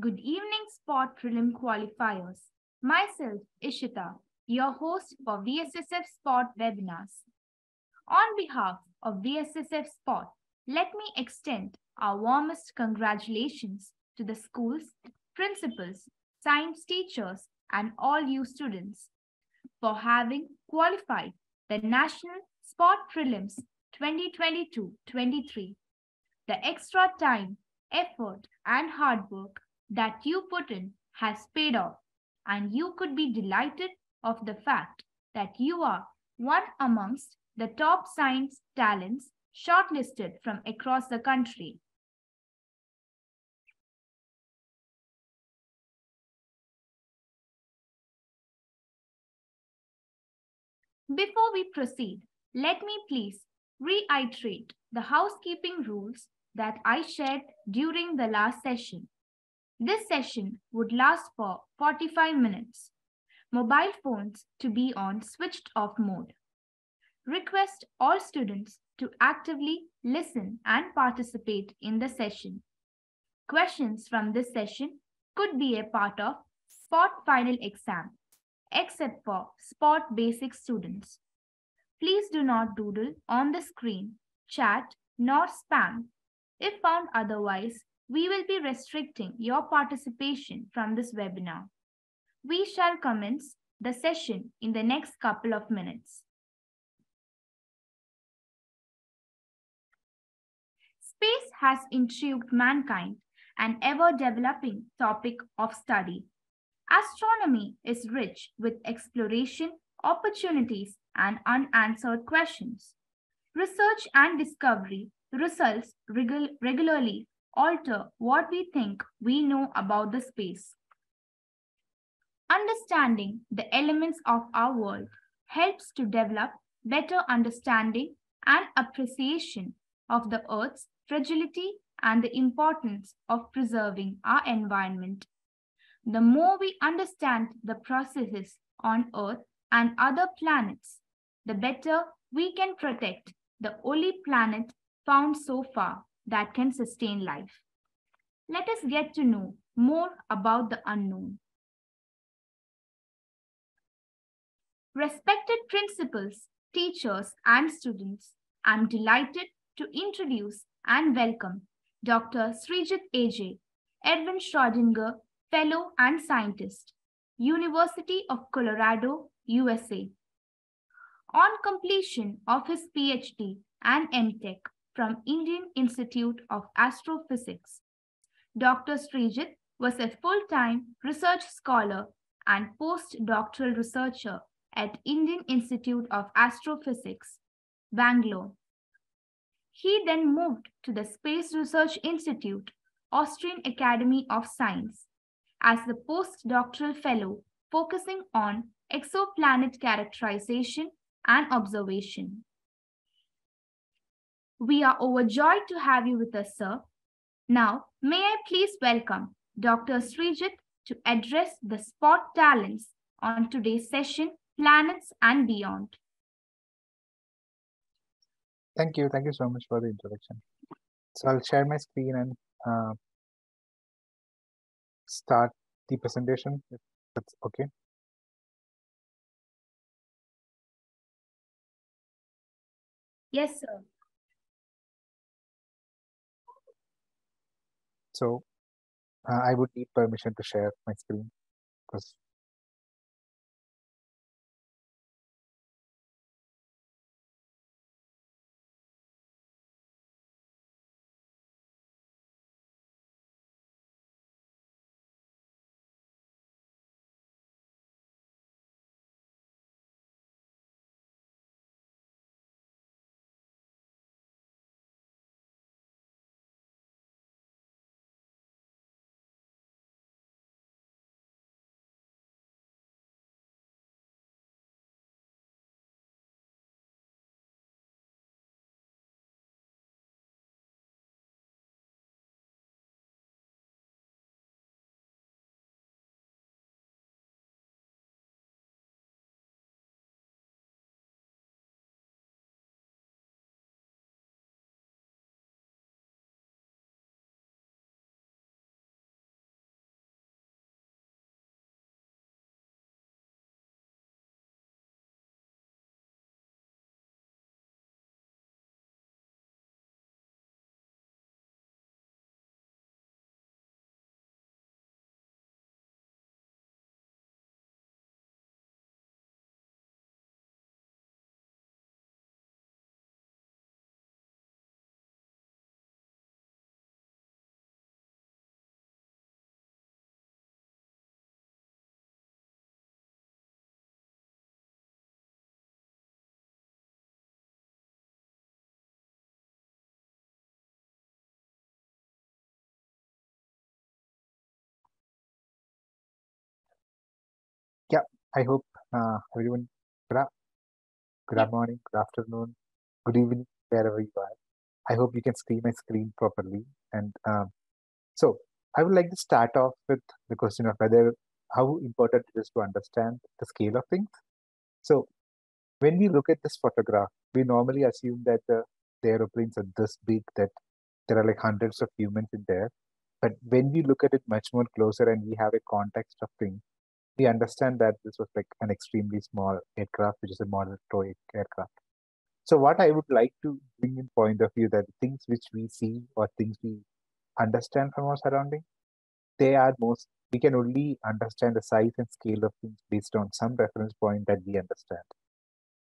Good evening, SPOT Prelim qualifiers. Myself, Ishita, your host for VSSF SPOT webinars. On behalf of VSSF SPOT, let me extend our warmest congratulations to the schools, principals, science teachers, and all you students for having qualified the National SPOT Prelims 2022-23. The extra time, effort, and hard work that you put in has paid off, and you could be delighted of the fact that you are one amongst the top science talents shortlisted from across the country. Before we proceed, let me please reiterate the housekeeping rules that I shared during the last session. This session would last for 45 minutes. Mobile phones to be on switched off mode. Request all students to actively listen and participate in the session. Questions from this session could be a part of SPOT final exam, except for SPOT basic students. Please do not doodle on the screen, chat, nor spam. If found otherwise, we will be restricting your participation from this webinar. We shall commence the session in the next couple of minutes. Space has intrigued mankind, an ever-developing topic of study. Astronomy is rich with exploration, opportunities, and unanswered questions. Research and discovery results regu regularly alter what we think we know about the space. Understanding the elements of our world helps to develop better understanding and appreciation of the Earth's fragility and the importance of preserving our environment. The more we understand the processes on Earth and other planets, the better we can protect the only planet found so far that can sustain life. Let us get to know more about the unknown. Respected principals, teachers, and students, I'm delighted to introduce and welcome Dr. Sreejith AG, Erwin Schrodinger Fellow and Scientist, University of Colorado, USA. On completion of his PhD and MTech from Indian Institute of Astrophysics, Dr. Sreejith was a full-time research scholar and postdoctoral researcher at Indian Institute of Astrophysics, Bangalore. He then moved to the Space Research Institute, Austrian Academy of Science, as the postdoctoral fellow focusing on exoplanet characterization and observation. We are overjoyed to have you with us, sir. Now, may I please welcome Dr. Sreejith to address the spot talents on today's session planets and beyond. Thank you. Thank you so much for the introduction. So I'll share my screen and uh, start the presentation if that's okay. Yes, sir. So uh, I would need permission to share my screen because I hope uh, everyone, good, good morning, good afternoon, good evening, wherever you are. I hope you can see my screen properly. And um, so I would like to start off with the question of whether how important it is to understand the scale of things. So when we look at this photograph, we normally assume that the, the aeroplanes are this big that there are like hundreds of humans in there. But when we look at it much more closer and we have a context of things, we understand that this was like an extremely small aircraft, which is a model toy aircraft. So what I would like to bring in point of view that things which we see or things we understand from our surrounding, they are most we can only understand the size and scale of things based on some reference point that we understand.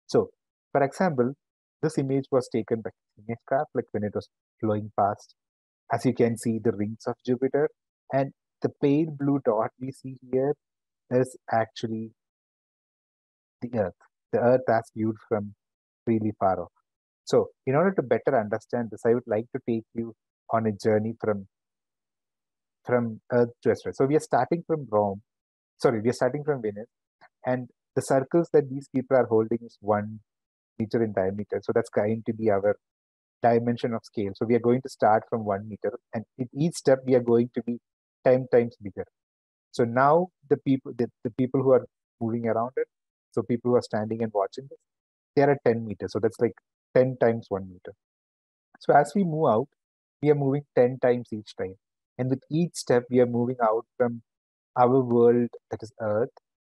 So, for example, this image was taken by spacecraft, like when it was flowing past. As you can see, the rings of Jupiter and the pale blue dot we see here is actually the Earth. The Earth as viewed from really far off. So, in order to better understand this, I would like to take you on a journey from from Earth to Astro. So, we are starting from Rome. Sorry, we are starting from Venice, and the circles that these people are holding is one meter in diameter. So, that's going to be our dimension of scale. So, we are going to start from one meter, and in each step, we are going to be 10 times bigger. So now the people, the, the people who are moving around it, so people who are standing and watching this, they are at 10 meters. So that's like 10 times one meter. So as we move out, we are moving 10 times each time. And with each step, we are moving out from our world, that is Earth,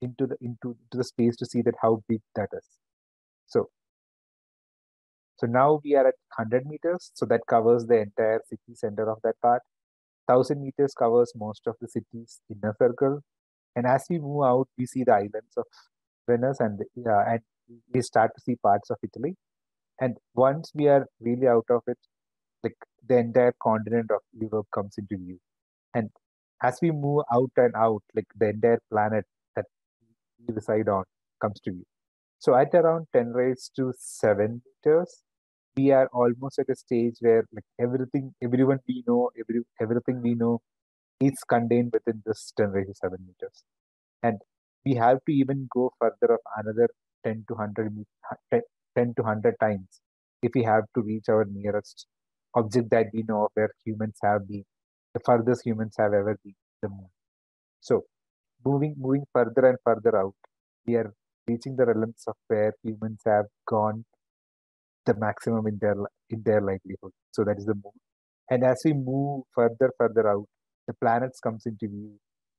into the into, into the space to see that how big that is. So, so now we are at 100 meters. So that covers the entire city center of that part. 1000 meters covers most of the city's inner circle. And as we move out, we see the islands of Venice and, uh, and we start to see parts of Italy. And once we are really out of it, like the entire continent of Europe comes into view. And as we move out and out, like the entire planet that we reside on comes to view. So at around 10 raised to 7 meters, we are almost at a stage where like everything everyone we know every everything we know is contained within this 10 raised to 7 meters. And we have to even go further of another 10 to 100 10 to 100 times if we have to reach our nearest object that we know where humans have been the furthest humans have ever been the moon. So moving moving further and further out we are reaching the realms of where humans have gone the maximum in their in their livelihood. So that is the moon. And as we move further, further out, the planets comes into view,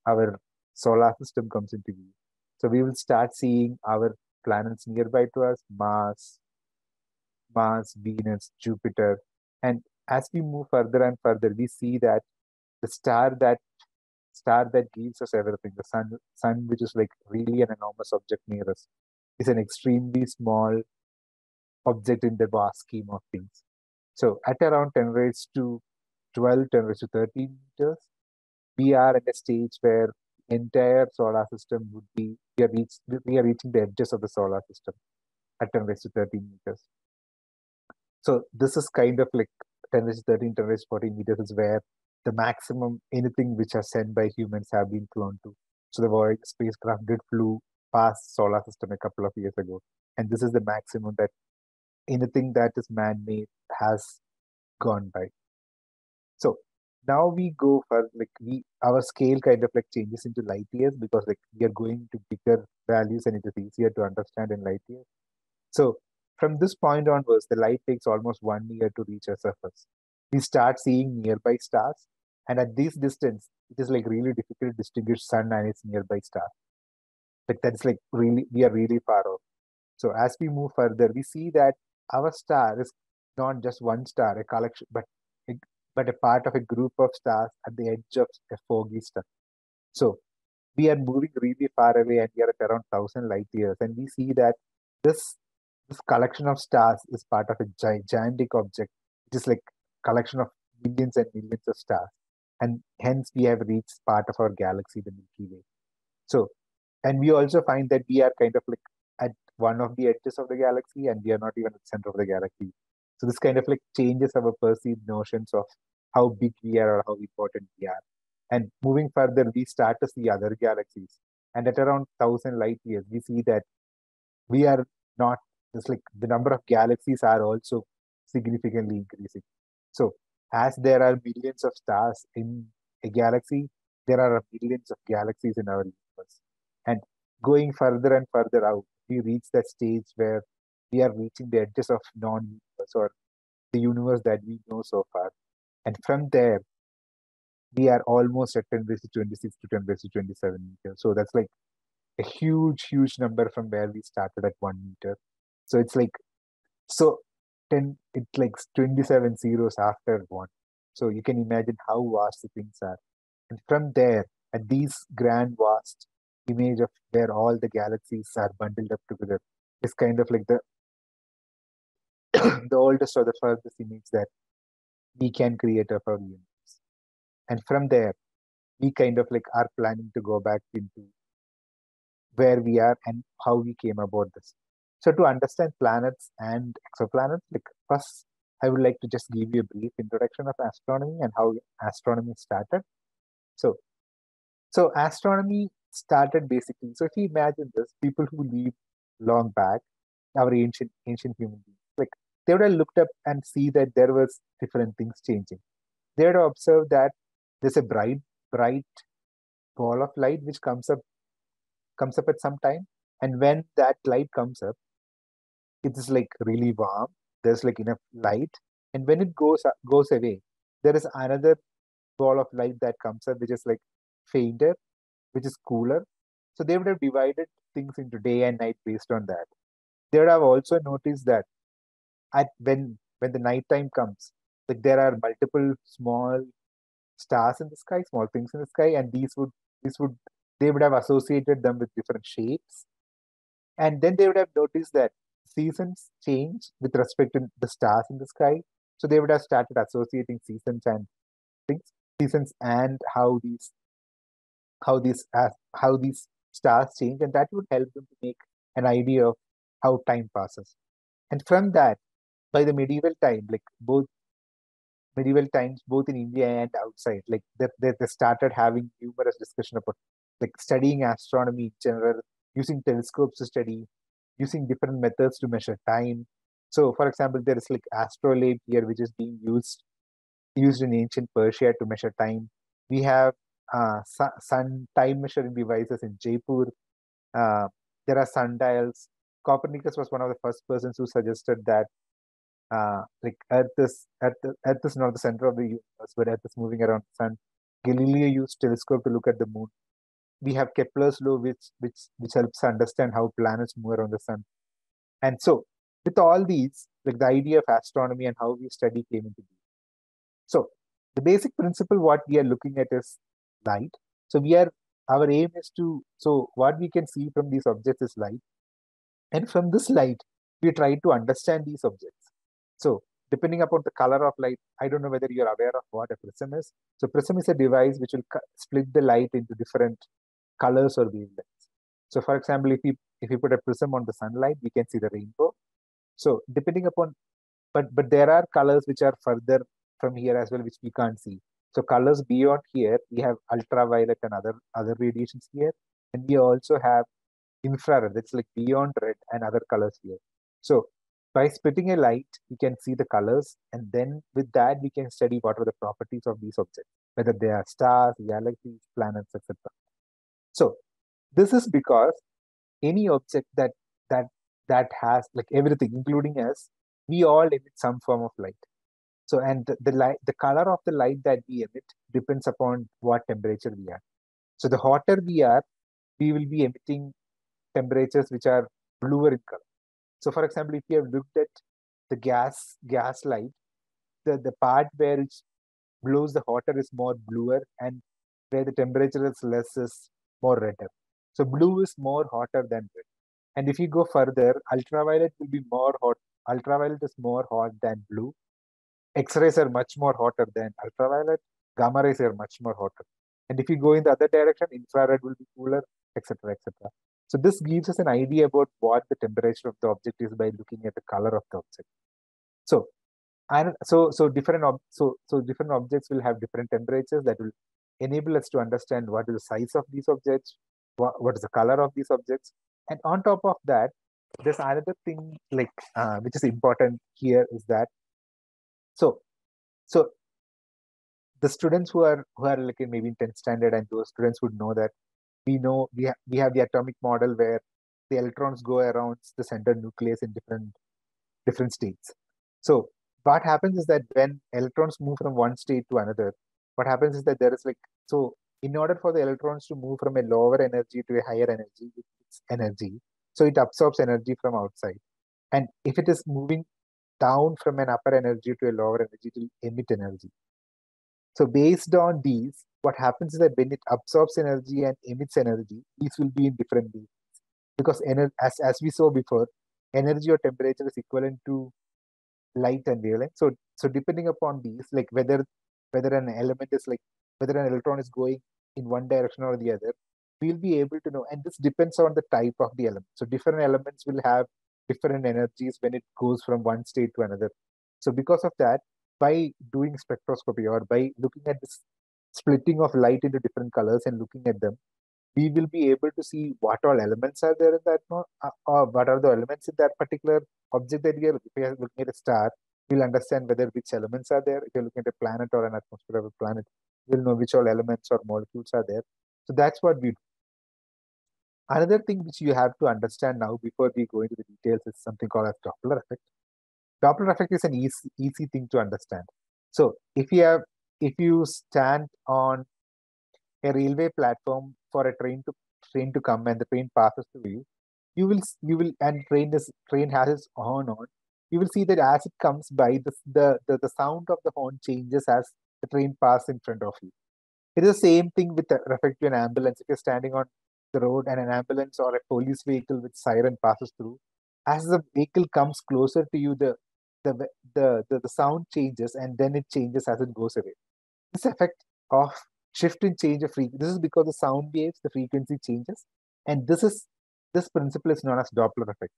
our solar system comes into view. So we will start seeing our planets nearby to us, Mars, Mars, Venus, Jupiter. And as we move further and further, we see that the star that star that gives us everything, the sun, sun which is like really an enormous object near us, is an extremely small object in the vast scheme of things. So at around 10 raised to 12, 10 raised to 13 meters, we are at a stage where entire solar system would be, we are, reach, we are reaching the edges of the solar system at 10 raised to 13 meters. So this is kind of like 10 raised to 13, 10 raised to 14 meters is where the maximum anything which are sent by humans have been flown to. So the Voyager spacecraft did flew past solar system a couple of years ago. And this is the maximum that anything that is man-made has gone by. So now we go for like we our scale kind of like changes into light years because like we are going to bigger values and it is easier to understand in light years. So from this point onwards, the light takes almost one year to reach a surface. We start seeing nearby stars, and at this distance, it is like really difficult to distinguish sun and its nearby star. Like that's like really we are really far off. So as we move further, we see that our star is not just one star, a collection, but a, but a part of a group of stars at the edge of a foggy star. So we are moving really far away and we are at around 1000 light years. And we see that this, this collection of stars is part of a gigantic object. just like collection of millions and millions of stars. And hence we have reached part of our galaxy, the Milky Way. So, and we also find that we are kind of like one of the edges of the galaxy and we are not even at the center of the galaxy. So this kind of like changes our perceived notions of how big we are or how important we are. And moving further, we start to see other galaxies. And at around 1000 light years, we see that we are not just like the number of galaxies are also significantly increasing. So, as there are millions of stars in a galaxy, there are millions of galaxies in our universe. And going further and further out, we reach that stage where we are reaching the edges of non universe or the universe that we know so far. And from there, we are almost at 10 raised to 26 to 10 raised to 27 meters. So that's like a huge, huge number from where we started at one meter. So it's like, so 10, it's like 27 zeros after one. So you can imagine how vast the things are. And from there, at these grand, vast image of where all the galaxies are bundled up together is kind of like the the oldest or the furthest image that we can create of our universe. And from there, we kind of like are planning to go back into where we are and how we came about this. So to understand planets and exoplanets, like first, I would like to just give you a brief introduction of astronomy and how astronomy started. So, so astronomy started basically. So if you imagine this, people who live long back, our ancient ancient human beings, like they would have looked up and see that there was different things changing. They would have observed that there's a bright bright ball of light which comes up comes up at some time. And when that light comes up it is like really warm. There's like enough light. And when it goes goes away there is another ball of light that comes up which is like fainter which is cooler so they would have divided things into day and night based on that they would have also noticed that at when when the night time comes like there are multiple small stars in the sky, small things in the sky, and these would these would they would have associated them with different shapes. And then they would have noticed that seasons change with respect to the stars in the sky. So they would have started associating seasons and things, seasons and how these how these how these stars change, and that would help them to make an idea of how time passes. And from that, by the medieval time, like both medieval times, both in India and outside. Like they, they, they started having numerous discussion about like studying astronomy in general, using telescopes to study, using different methods to measure time. So, for example, there is like astrolabe here, which is being used used in ancient Persia to measure time. We have uh, sun time measuring devices in Jaipur. Uh, there are sundials. Copernicus was one of the first persons who suggested that uh, like Earth is Earth, Earth is not the center of the universe, but Earth is moving around the sun. Galileo used telescope to look at the moon. We have Kepler's law, which which which helps understand how planets move around the sun. And so, with all these, like the idea of astronomy and how we study came into being. So, the basic principle what we are looking at is light. So we are our aim is to so what we can see from these objects is light, and from this light we try to understand these objects so depending upon the color of light, I don't know whether you're aware of what a prism is. So prism is a device which will split the light into different colors or wavelengths. So for example, if you if you put a prism on the sunlight, we can see the rainbow. So depending upon, but but there are colors which are further from here as well, which we can't see. So colors beyond here, we have ultraviolet and other other radiations here, and we also have infrared. That's like beyond red and other colors here. So by splitting a light, we can see the colors, and then with that, we can study what are the properties of these objects, whether they are stars, galaxies, planets, etc. So this is because any object that that that has like everything, including us, we all emit some form of light. So and the, the light, the color of the light that we emit depends upon what temperature we are. So the hotter we are, we will be emitting temperatures which are bluer in color. So for example, if you have looked at the gas gas light, the, the part where it glows the hotter is more bluer and where the temperature is less is more redder. So blue is more hotter than red. And if you go further, ultraviolet will be more hot. Ultraviolet is more hot than blue. X-rays are much more hotter than ultraviolet. Gamma rays are much more hotter. And if you go in the other direction, infrared will be cooler, etc., etc. So this gives us an idea about what the temperature of the object is by looking at the color of the object. So and so so different so so different objects will have different temperatures that will enable us to understand what is the size of these objects, what, what is the color of these objects. And on top of that, there's another thing like uh, which is important here is that so so the students who are who are like maybe in 10th standard and those students would know that we know we, ha- we have the atomic model where the electrons go around the center nucleus in different different states. So what happens is that when electrons move from one state to another what happens is that there is like so in order for the electrons to move from a lower energy to a higher energy it's energy. So it absorbs energy from outside. And if it is moving down from an upper energy to a lower energy to emit energy so based on these, what happens is that when it absorbs energy and emits energy, these will be in different ways. Because ener- as, as we saw before, energy or temperature is equivalent to light and wavelength. So so depending upon these, like whether whether an element is like whether an electron is going in one direction or the other, we'll be able to know. And this depends on the type of the element. So different elements will have different energies when it goes from one state to another. So because of that, by doing spectroscopy or by looking at this splitting of light into different colors and looking at them, we will be able to see what all elements are there in that, uh, or what are the elements in that particular object that we are, if we are looking at a star, we'll understand whether which elements are there. If you're looking at a planet or an atmosphere of a planet, we'll know which all elements or molecules are there. So that's what we do. Another thing which you have to understand now before we go into the details is something called as Doppler effect. Doppler effect is an easy, easy thing to understand. So if you have, if you stand on a railway platform for a train to train to come and the train passes through you, you will you will and train this train has its horn on. You will see that as it comes by, the the the, the sound of the horn changes as the train passes in front of you. It is the same thing with respect to an ambulance. If you're standing on the road and an ambulance or a police vehicle with siren passes through, as the vehicle comes closer to you, the the, the, the, the sound changes and then it changes as it goes away. This effect of shift and change of frequency, this is because the sound waves, the frequency changes. And this is this principle is known as Doppler effect.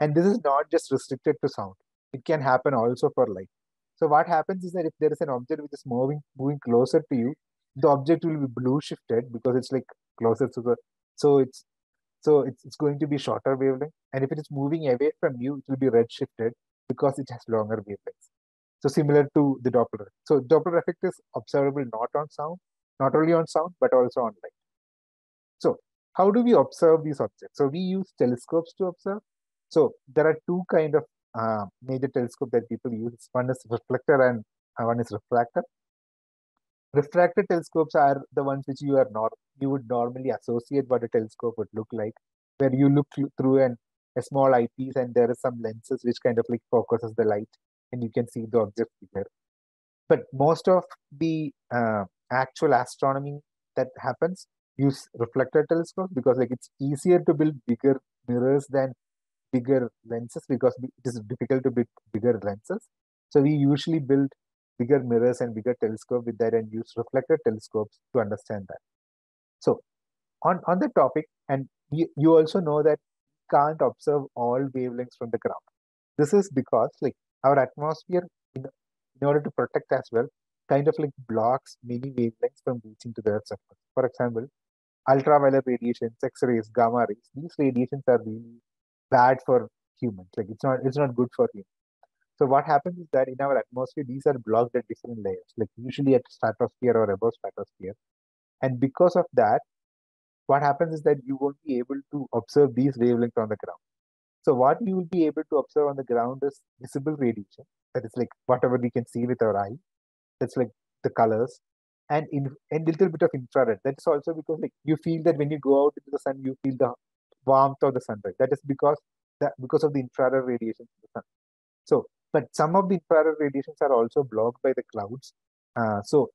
And this is not just restricted to sound. It can happen also for light. So what happens is that if there is an object which is moving moving closer to you, the object will be blue shifted because it's like closer to the so it's so it's, it's going to be shorter wavelength. And if it is moving away from you, it will be red shifted because it has longer wavelengths. So similar to the Doppler. So Doppler effect is observable not on sound, not only on sound, but also on light. So how do we observe these objects? So we use telescopes to observe. So there are two kind of uh, major telescope that people use. One is reflector and uh, one is refractor. Refractor telescopes are the ones which you are not you would normally associate what a telescope would look like, where you look through an a small eyepiece and there are some lenses which kind of like focuses the light and you can see the object bigger. But most of the uh, actual astronomy that happens use reflector telescopes because like it's easier to build bigger mirrors than bigger lenses because it is difficult to build bigger lenses. So we usually build bigger mirrors and bigger telescope with that and use reflector telescopes to understand that. So on, on the topic, and you, you also know that can't observe all wavelengths from the ground. This is because like our atmosphere, in, in order to protect as well, kind of like blocks many wavelengths from reaching to the Earth's surface. For example, ultraviolet radiations, X-rays, gamma rays, these radiations are really bad for humans. Like it's not it's not good for humans. So what happens is that in our atmosphere, these are blocked at different layers, like usually at stratosphere or above stratosphere. And because of that, what happens is that you won't be able to observe these wavelengths on the ground. So what you will be able to observe on the ground is visible radiation. That is like whatever we can see with our eye. That's like the colors and in and little bit of infrared. That is also because like you feel that when you go out into the sun, you feel the warmth of the sunlight. That is because that because of the infrared radiation from the sun. So, but some of the infrared radiations are also blocked by the clouds. Uh, so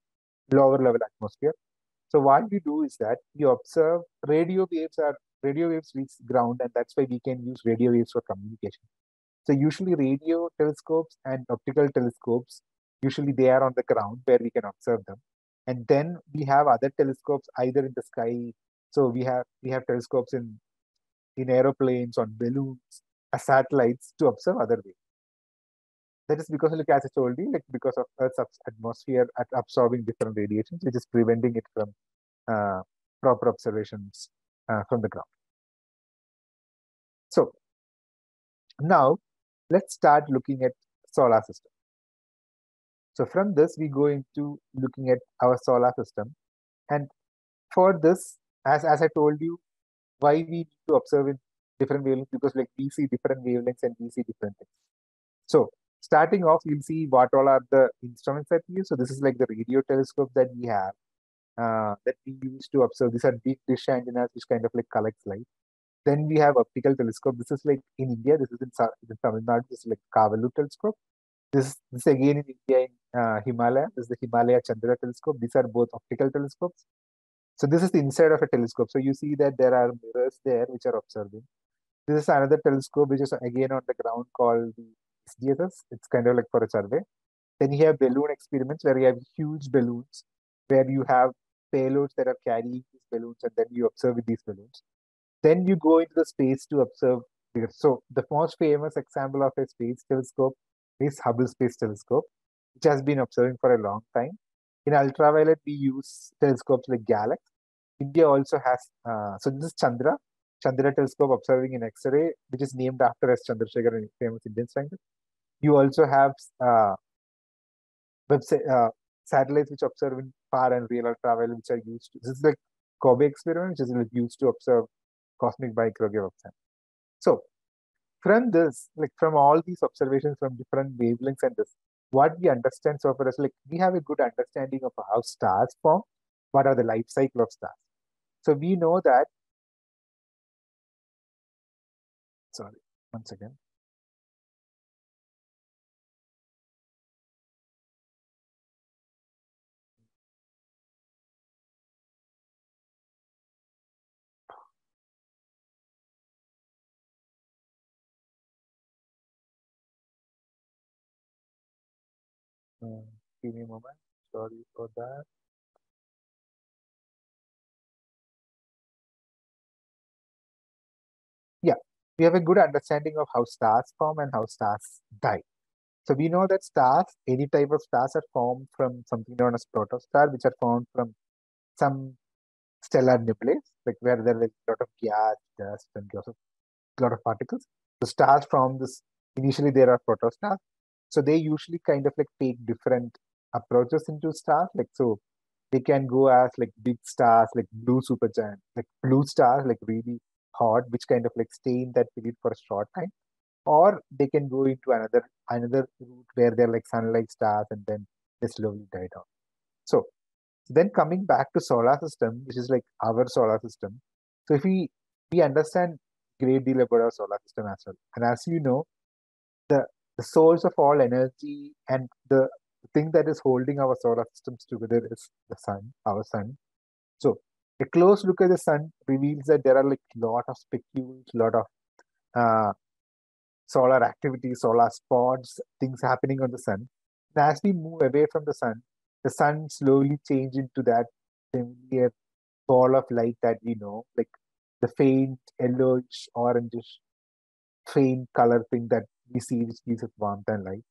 lower level atmosphere. So what we do is that we observe radio waves are radio waves reach ground and that's why we can use radio waves for communication. So usually radio telescopes and optical telescopes, usually they are on the ground where we can observe them. And then we have other telescopes either in the sky. So we have we have telescopes in in aeroplanes, on balloons, as satellites to observe other waves. That is because, like as I told you, like because of Earth's atmosphere at absorbing different radiations, which is preventing it from uh, proper observations uh, from the ground. So now let's start looking at solar system. So from this, we go into looking at our solar system. And for this, as, as I told you, why we need to observe in different wavelengths, because like we see different wavelengths and we see different things. So starting off, you'll see what all are the instruments that we use. So this is like the radio telescope that we have uh, that we use to observe. These are big dish antennas which kind of like collects light. Then we have optical telescope. This is like in India. This is in, in Tamil Nadu. This is like Kavalur telescope. This this again in India in uh, Himalaya. This is the Himalaya Chandra telescope. These are both optical telescopes. So this is the inside of a telescope. So you see that there are mirrors there which are observing. This is another telescope which is again on the ground called the It's kind of like for a survey. Then you have balloon experiments where you have huge balloons where you have payloads that are carrying these balloons and then you observe with these balloons. Then you go into the space to observe. So the most famous example of a space telescope is Hubble Space Telescope, which has been observing for a long time. In ultraviolet, we use telescopes like GALEX. India also has, uh, so this is Chandra, Chandra telescope observing in X-ray, which is named after S. Chandrasekhar, a famous Indian scientist. You also have uh, website, uh, satellites which observe in far and real travel, which are used. To, this is like COBE experiment, which is like used to observe cosmic microwave observation. So from this, like from all these observations from different wavelengths and this, what we understand so far is like we have a good understanding of how stars form, what are the life cycle of stars. So we know that, sorry, once again. Uh, give me a moment. Sorry for that. Yeah, we have a good understanding of how stars form and how stars die. So we know that stars, any type of stars are formed from something known as protostar, which are formed from some stellar nebulae, like where there is a lot of gas, dust, and a lot of particles. The stars from this, initially there are protostars, so they usually kind of like take different approaches into stars. Like so they can go as like big stars, like blue supergiant, like blue stars, like really hot, which kind of like stay in that period for a short time. Or they can go into another another route where they're like sun-like stars and then they slowly die down. So then coming back to solar system, which is like our solar system. So if we we understand great deal about our solar system as well. And as you know, the the source of all energy and the thing that is holding our solar systems together is the sun, our sun. So a close look at the sun reveals that there are like lot of spicules, a lot of uh, solar activity, solar spots, things happening on the sun. And as we move away from the sun, the sun slowly change into that familiar ball of light that we know, like the faint yellowish, orangish, faint color thing that we see which gives us warmth and light.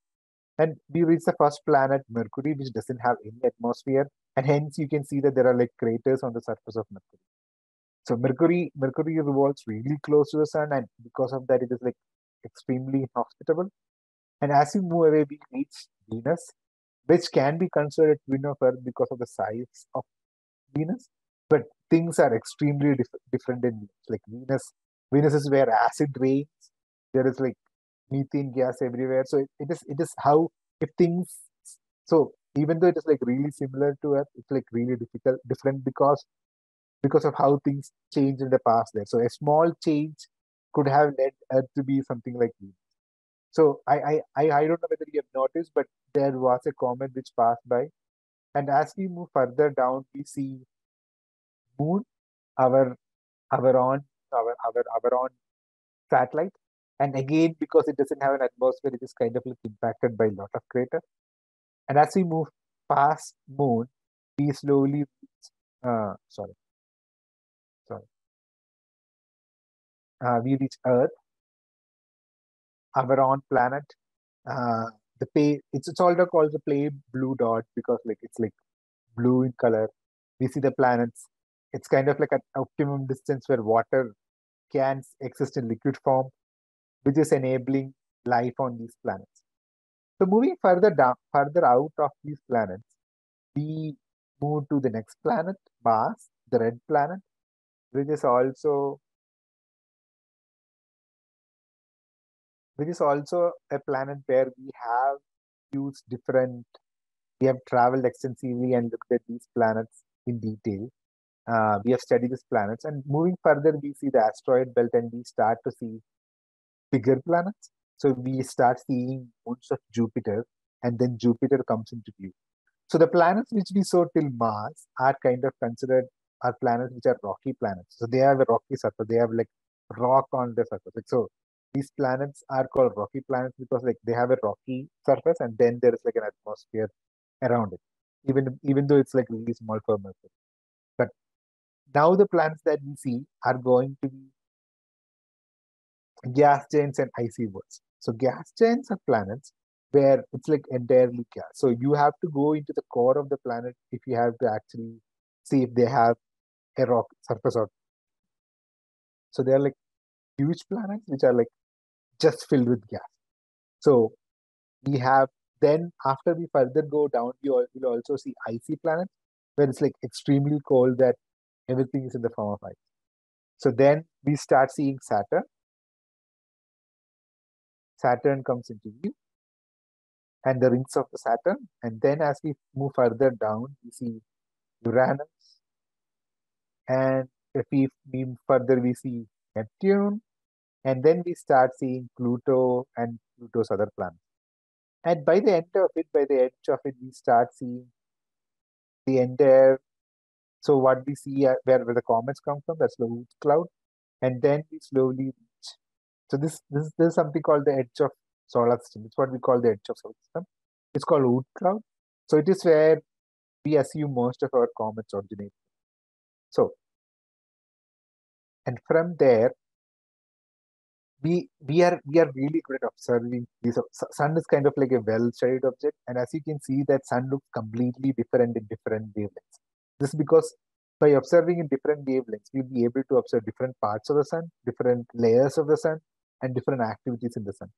And we reach the first planet, Mercury, which doesn't have any atmosphere. And hence you can see that there are like craters on the surface of Mercury. So Mercury, Mercury revolves really close to the sun, and because of that, it is like extremely inhospitable. And as you move away, we reach Venus, which can be considered a twin of Earth because of the size of Venus. But things are extremely dif different in Venus. Like Venus, Venus is where acid rains. There is like methane gas everywhere. So it, it is it is how if things so even though it is like really similar to Earth, it's like really difficult different because because of how things change in the past there. So a small change could have led Earth to be something like Venus. So I, I I I don't know whether you have noticed, but there was a comet which passed by, and as we move further down, we see Moon, our our own our our our own satellite, and again, because it doesn't have an atmosphere, it is kind of like impacted by a lot of crater. And as we move past moon, we slowly, uh, sorry, sorry, uh, we reach Earth, our own planet. Uh, the pay, it's, it's also called the play blue dot because like it's like blue in color. We see the planets it's kind of like an optimum distance where water can exist in liquid form, which is enabling life on these planets. So moving further down, further out of these planets, we move to the next planet, Mars, the red planet, which is also which is also a planet where we have used different we have traveled extensively and looked at these planets in detail. Uh, we have studied these planets, and moving further, we see the asteroid belt, and we start to see bigger planets. So we start seeing moons of Jupiter, and then Jupiter comes into view. So the planets which we saw till Mars are kind of considered are planets which are rocky planets. So they have a rocky surface. They have like rock on the surface. Like, so these planets are called rocky planets because like they have a rocky surface and then there is like an atmosphere around it, even even though it's like really small for Mercury. But now the planets that we see are going to be gas giants and icy worlds. So gas giants are planets where it's like entirely gas. So you have to go into the core of the planet if you have to actually see if they have a rock surface or so they are like huge planets which are like just filled with gas. So we have then after we further go down, we will also see icy planets where it's like extremely cold that everything is in the form of ice. So then we start seeing Saturn. Saturn comes into view and the rings of the Saturn. And then as we move further down, we see Uranus. And if we move further, we see Neptune. And then we start seeing Pluto and Pluto's other planets. And by the end of it, by the edge of it, we start seeing the entire. So what we see uh, where, where the comets come from, that's the cloud, and then we slowly. So this this is something called the edge of solar system. It's what we call the edge of solar system. It's called Oort cloud. So it is where we assume most of our comets originate. So, and from there, we we are we are really good at observing this sun is kind of like a well-studied object and as you can see that sun looks completely different in different wavelengths this is because by observing in different wavelengths we'll be able to observe different parts of the sun different layers of the sun and different activities in the sun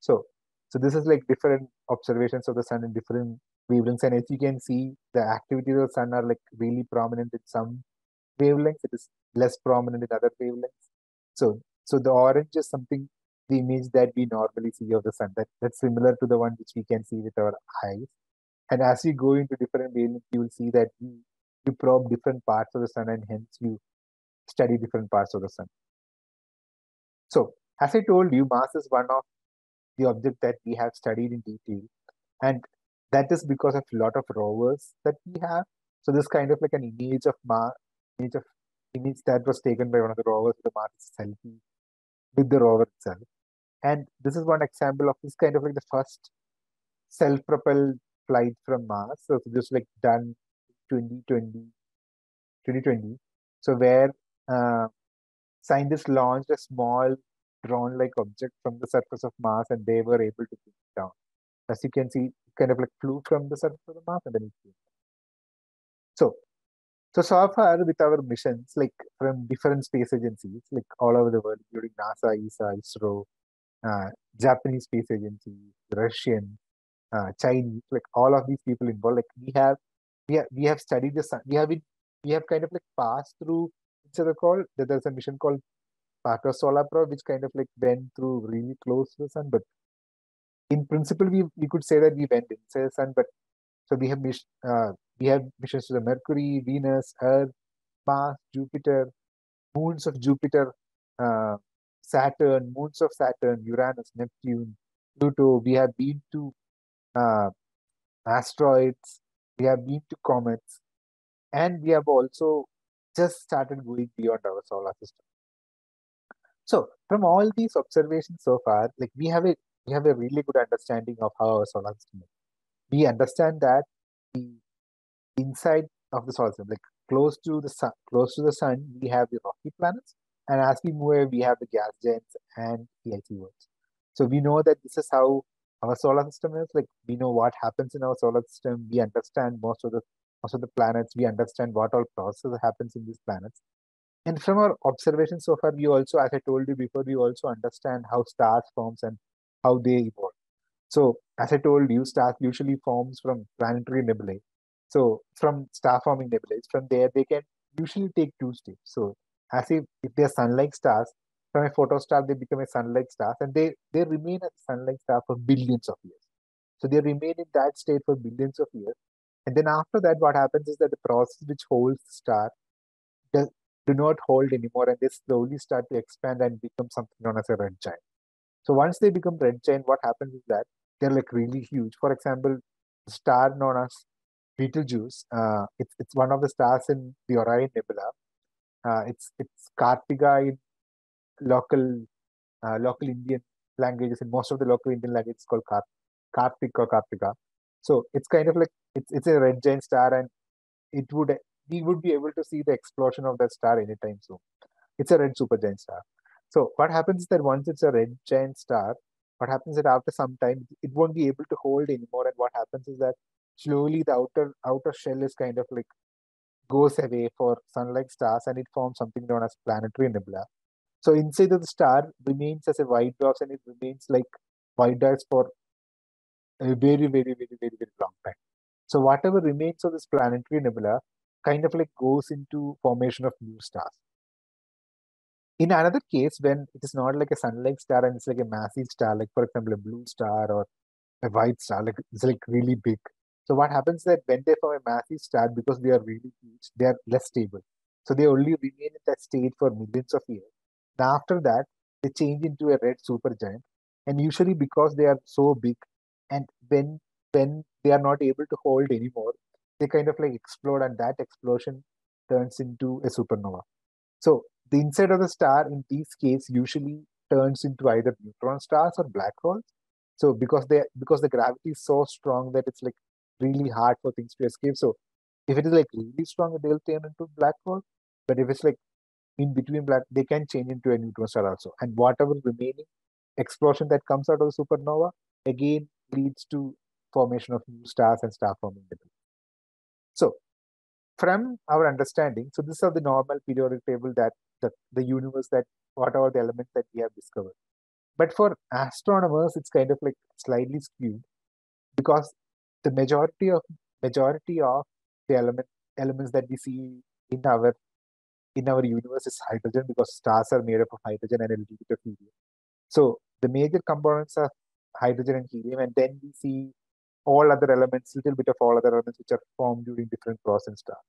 so so this is like different observations of the sun in different wavelengths and as you can see the activities of the sun are like really prominent in some wavelengths it is less prominent in other wavelengths so so the orange is something, the image that we normally see of the sun. That, that's similar to the one which we can see with our eyes. And as you go into different wavelengths, you will see that you, you probe different parts of the sun and hence you study different parts of the sun. So as I told you, Mars is one of the objects that we have studied in detail. And that is because of a lot of rovers that we have. So this kind of like an image of Mars, image of image that was taken by one of the rovers, the Mars selfie with the rover itself. And this is one example of this kind of like the first self-propelled flight from Mars. So just like done 2020, 2020. So where uh, scientists launched a small drone-like object from the surface of Mars and they were able to bring it down. As you can see, kind of like flew from the surface of the Mars and then it came. down. So so, so far with our missions, like from different space agencies, like all over the world, including NASA, ESA, ISRO, uh, Japanese space agency, Russian, uh, Chinese, like all of these people involved, like we have, we have, we have studied the sun. We have been, we have kind of like passed through. It's a call that there's a mission called Parker Solar Probe, which kind of like went through really close to the sun. But in principle, we we could say that we went inside the sun, but so we have uh, we have missions to the Mercury, Venus, Earth, Mars, Jupiter, moons of Jupiter, uh, Saturn, moons of Saturn, Uranus, Neptune, Pluto. We have been to uh, asteroids. We have been to comets, and we have also just started going beyond our solar system. So, from all these observations so far, like we have a we have a really good understanding of how our solar system is. We understand that the inside of the solar system, like close to the sun, close to the sun, we have the rocky planets, and as we move away, we have the gas giants and the icy worlds. So we know that this is how our solar system is. Like we know what happens in our solar system. We understand most of the most of the planets. We understand what all process happens in these planets. And from our observations so far, we also, as I told you before, we also understand how stars forms and how they evolve. So as I told you, stars usually forms from planetary nebulae. So from star forming nebulae, from there they can usually take two states. So as if, if they're sun-like stars, from a protostar they become a sun-like star and they, they remain as sun-like star for billions of years. So they remain in that state for billions of years. And then after that, what happens is that the process which holds the star do not hold anymore and they slowly start to expand and become something known as a red giant. So once they become red giant, what happens is that they're like really huge. For example, star known as Betelgeuse, uh, it's, it's one of the stars in the Orion Nebula. Uh, it's it's Kartika in local uh, local Indian languages. In most of the local Indian languages, called Kart Kartik or Kartika. So it's kind of like it's it's a red giant star, and it would we would be able to see the explosion of that star anytime soon. It's a red supergiant star. So what happens is that once it's a red giant star, what happens is that after some time it won't be able to hold anymore, and what happens is that slowly the outer outer shell is kind of like goes away for sun-like stars, and it forms something known as planetary nebula. So inside of the star remains as a white dwarf, and it remains like white dwarfs for a very, very, very, very, very long time. So whatever remains of this planetary nebula kind of like goes into formation of new stars. In another case, when it is not like a sun-like star and it's like a massive star, like for example, a blue star or a white star, like it's like really big. So what happens that when they form a massive star, because they are really huge, they are less stable. So they only remain in that state for millions of years. And after that, they change into a red supergiant. And usually because they are so big, and when when they are not able to hold anymore, they kind of like explode, and that explosion turns into a supernova. So the inside of the star in these cases usually turns into either neutron stars or black holes. So because they because the gravity is so strong that it's like really hard for things to escape. So if it is like really strong, they'll turn into black hole. But if it's like in between black, they can change into a neutron star also. And whatever remaining explosion that comes out of the supernova again leads to formation of new stars and star forming. So from our understanding, so this is the normal periodic table that the, the universe that what are the elements that we have discovered. But for astronomers, it's kind of like slightly skewed because the majority of majority of the element elements that we see in our in our universe is hydrogen because stars are made up of hydrogen and a little bit of helium. So the major components are hydrogen and helium, and then we see all other elements, little bit of all other elements which are formed during different process stars.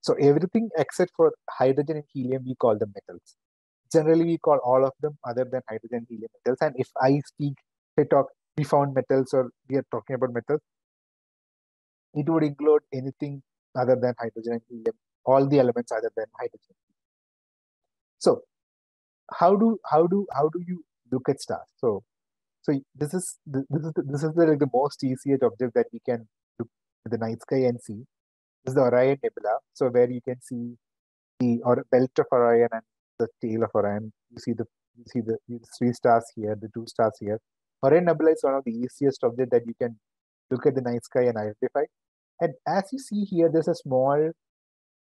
So everything except for hydrogen and helium, we call them metals. Generally, we call all of them other than hydrogen and helium metals. And if I speak, say talk, we found metals or we are talking about metals, it would include anything other than hydrogen and helium, all the elements other than hydrogen. So how do how do how do you look at stars? So so this is this is the, this is the, like the most easiest object that we can look at the night sky and see. This is the Orion Nebula. So where you can see the or belt of Orion and the tail of Orion. You see the you see the, three stars here, the two stars here. Orion Nebula is one of the easiest object that you can look at the night sky and identify. And as you see here, there's a small,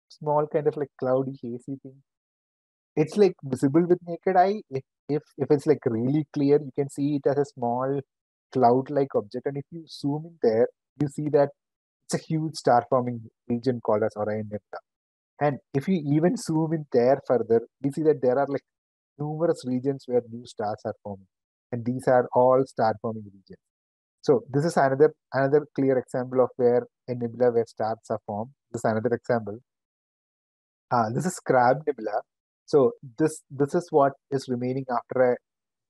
small kind of like cloudy, hazy thing. It's like visible with naked eye. If if if it's like really clear, you can see it as a small cloud-like object. And if you zoom in there, you see that it's a huge star-forming region called as Orion Nebula. And if you even zoom in there further, we see that there are like numerous regions where new stars are forming. And these are all star-forming regions. So this is another another clear example of where a nebula where stars are formed. This is another example. Uh, this is Crab Nebula. So this this is what is remaining after a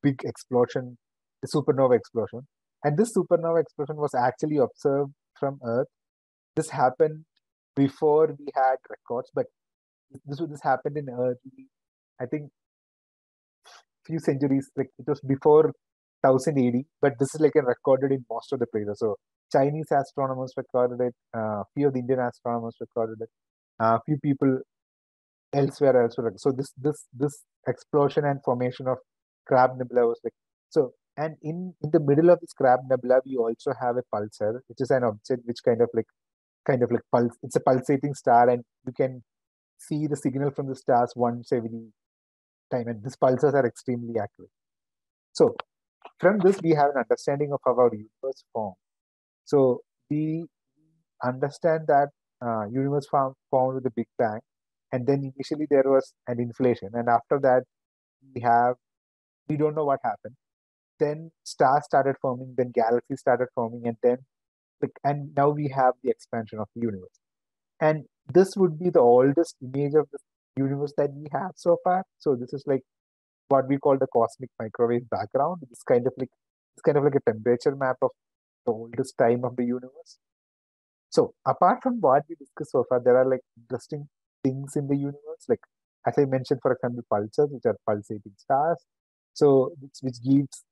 big explosion, a supernova explosion. And this supernova explosion was actually observed from Earth. This happened before we had records, but this this happened in early, I think, few centuries. Like it was before 1000 AD, but this is like a recorded in most of the places. So Chinese astronomers recorded it. A uh, few of the Indian astronomers recorded it. A uh, few people elsewhere elsewhere. So this this this explosion and formation of Crab Nebula was like so. And in in the middle of this Crab Nebula, we also have a pulsar, which is an object which kind of like kind of like pulse. It's a pulsating star, and you can see the signal from the stars once every time, and these pulses are extremely accurate. So from this, we have an understanding of how our universe formed. So we understand that uh, universe form, formed with the Big Bang, and then initially there was an inflation, and after that we have we don't know what happened. Then stars started forming, then galaxies started forming, and then and now we have the expansion of the universe. And this would be the oldest image of the universe that we have so far. So this is like what we call the cosmic microwave background. It's kind of like it's kind of like a temperature map of the oldest time of the universe. So apart from what we discussed so far, there are like interesting things in the universe. Like as I mentioned, for example, pulsars, which are pulsating stars. So which, which gives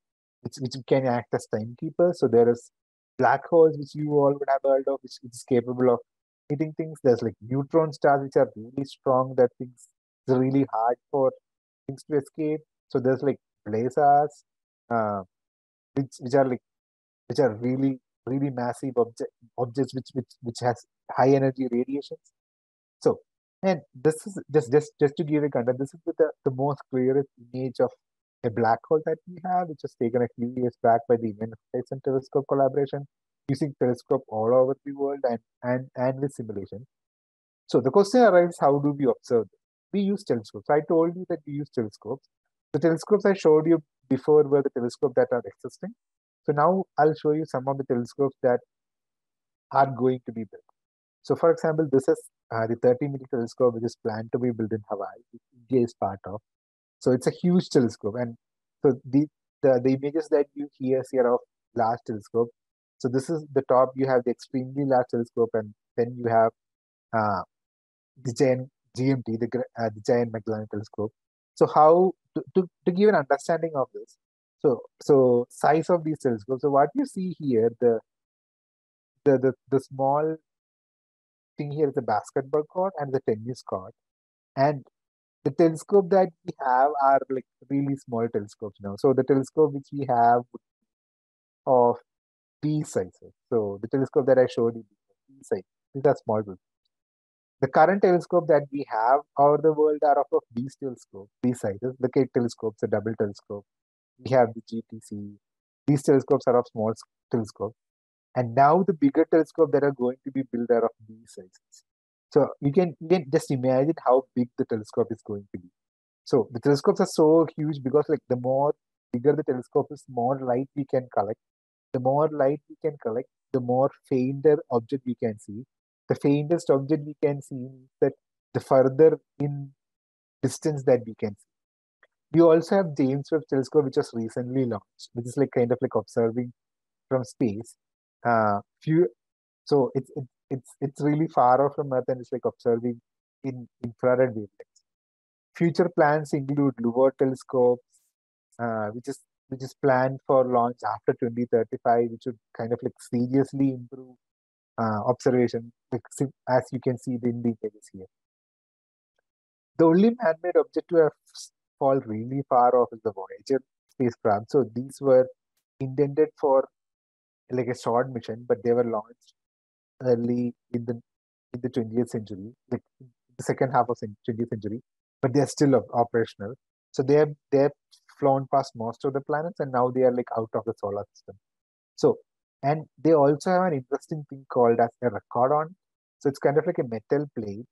which, which can act as timekeepers. So there is black holes, which you all would have heard of, which is capable of hitting things. There's like neutron stars, which are really strong, that things it's really hard for things to escape. So there's like blazars, uh, which which are like which are really really massive object, objects which which which has high energy radiations. So and this is just just just to give a context, this is the, the most clearest image of a black hole that we have, which was taken a few years back by the Event Horizon Telescope collaboration, using telescope all over the world and and and with simulation. So the question arises: How do we observe? We use telescopes. I told you that we use telescopes. The telescopes I showed you before were the telescopes that are existing. So now I'll show you some of the telescopes that are going to be built. So for example, this is uh, the 30 meter telescope, which is planned to be built in Hawaii, India is part of. So it's a huge telescope. And so the, the, the images that you hear here of large telescope. So this is the top, you have the extremely large telescope, and then you have uh, the giant GMT, the, uh, the Giant Magellanic Telescope. So how to, to, to give an understanding of this, so so size of these telescopes. So what you see here, the the the, the small thing here is the basketball court and the tennis court, and the telescope that we have are like really small telescopes now. So the telescope which we have of these sizes. So the telescope that I showed you, these these are small telescopes. The current telescope that we have over the world are of these telescopes, these sizes. The Keck telescopes, the double telescope. We have the GTC. These telescopes are of small telescopes. And now the bigger telescope that are going to be built are of these sizes. So you can, you can just imagine how big the telescope is going to be. So the telescopes are so huge because like the more bigger the telescope is, more light we can collect. The more light we can collect, the more fainter object we can see the faintest object we can see that the further in distance that we can see. We also have James Webb Telescope, which was recently launched, which is like kind of like observing from space. Uh, few, so it's it, it's it's really far off from Earth, and it's like observing in infrared wavelengths. Future plans include LUVOIR telescopes, uh, which is which is planned for launch after 2035, which would kind of like seriously improve uh, observation, as you can see in the images here. The only man-made object to have fall really far off is the Voyager spacecraft. So these were intended for like a short mission, but they were launched early in the in the 20th century, like the second half of the 20th century, but they're still operational. So they have they have flown past most of the planets, and now they are like out of the solar system. So and they also have an interesting thing called as a recordon. So it's kind of like a metal plate